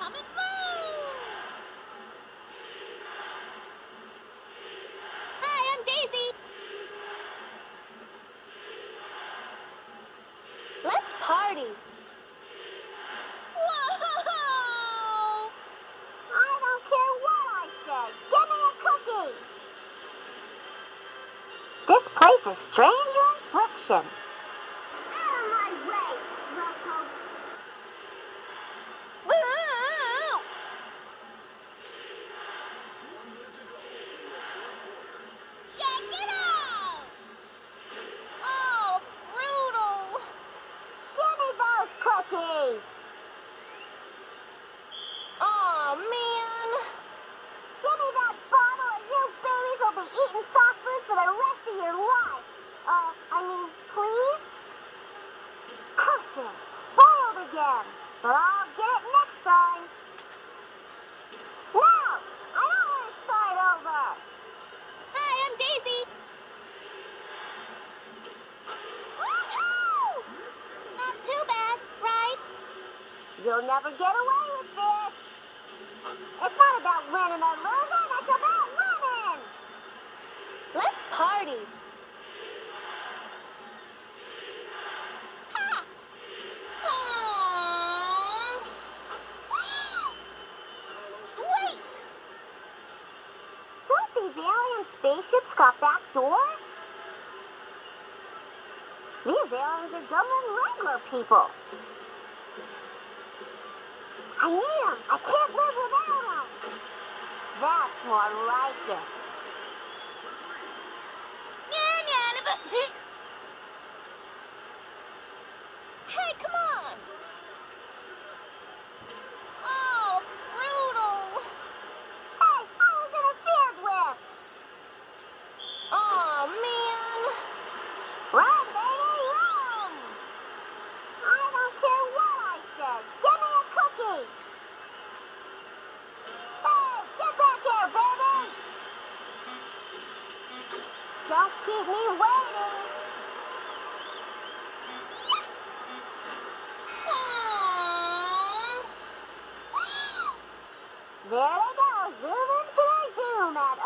coming through! Hi, I'm Daisy. Let's party. Whoa! I don't care what I said. Me a cookie. This place is stranger in friction. Cookies. Oh, man! Give me that bottle and you babies will be eating soft food for the rest of your life. Uh, I mean, please? Curses, spoiled again. But I'll get it next time. No! I don't want to start over. Hi, I'm Daisy. Woohoo! Not too bad, right? You'll never get away with this. It's not about winning or losing, it's about winning. Let's party. Spaceships got back doors? These aliens are dumber than regular people. I them. I can't live without him. That's more like it. Hey, come on! Oh, brutal! Hey, I was interfered with. Oh, man! Run, baby, run! I don't care what I said. Give me a cookie. Hey, get back here, baby! Don't keep me waiting. There they go, zooming to their doom at